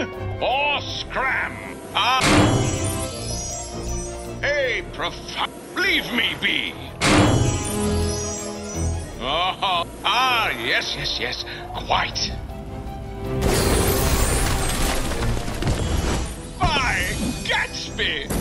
Or scram? Ah. A profound. Leave me be. Oh, ah, yes, yes, yes, quite. By Gatsby!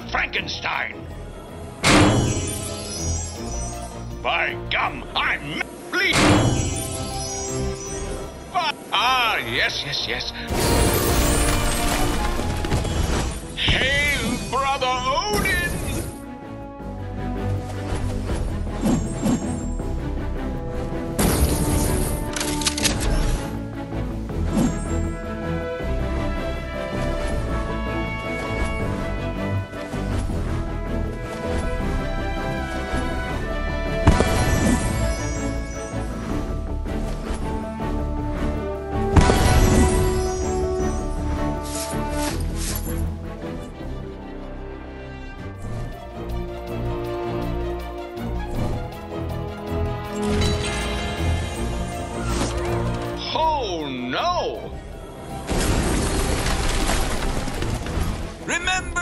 The Frankenstein! By gum, I'm bleed. Ah, yes, yes, yes. Remember me!